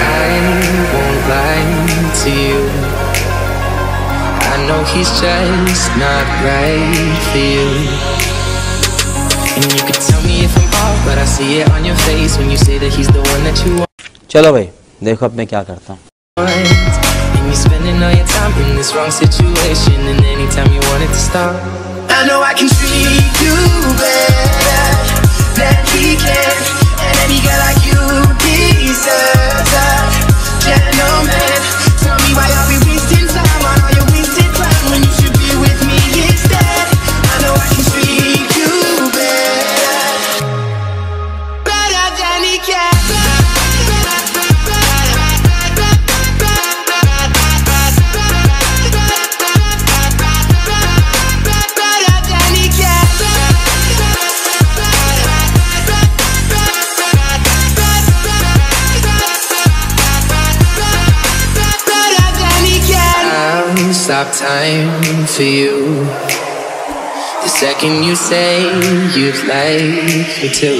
I won't lie to you. I know he's just not right for you. And you can tell me if I'm off, but I see it on your face when you say that he's the one that you want. चलो भाई देखो अब मैं क्या करता हूँ And you're spending all your time in this wrong situation, and anytime you want it to stop. I know I can treat stop time for you. The second you say you'd like me to.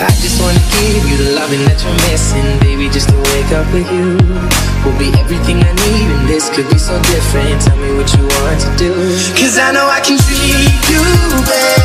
I just wanna give you the loving that you're missing, baby. Just to wake up with you will be everything I need, and this could be so different. Tell me what you want to do, cause I know I can treat you better